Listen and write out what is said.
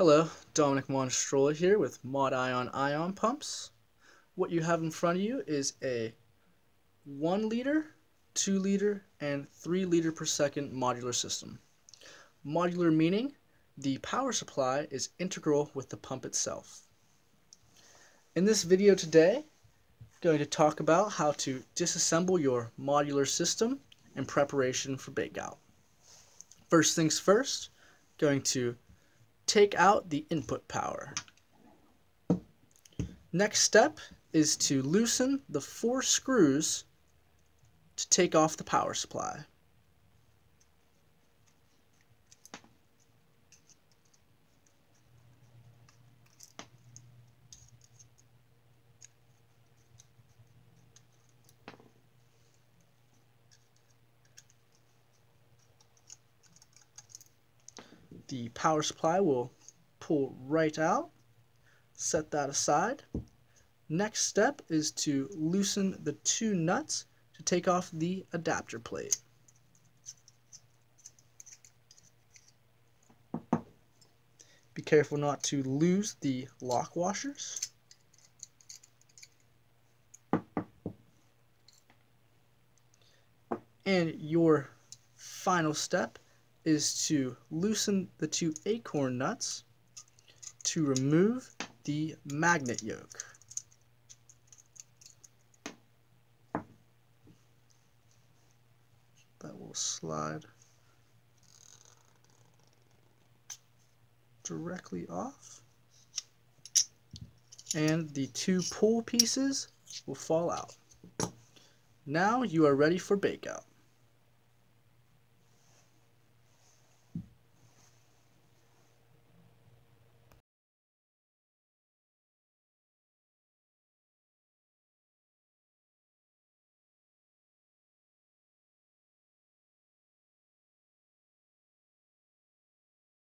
Hello, Dominic Monstrola here with MODION Ion Pumps. What you have in front of you is a 1 liter, 2 liter, and 3 liter per second modular system. Modular meaning the power supply is integral with the pump itself. In this video today, I'm going to talk about how to disassemble your modular system in preparation for bake out. First things first, going to take out the input power. Next step is to loosen the four screws to take off the power supply. The power supply will pull right out. Set that aside. Next step is to loosen the two nuts to take off the adapter plate. Be careful not to lose the lock washers. And your final step is to loosen the two acorn nuts to remove the magnet yoke. That will slide directly off. And the two pole pieces will fall out. Now you are ready for bake out.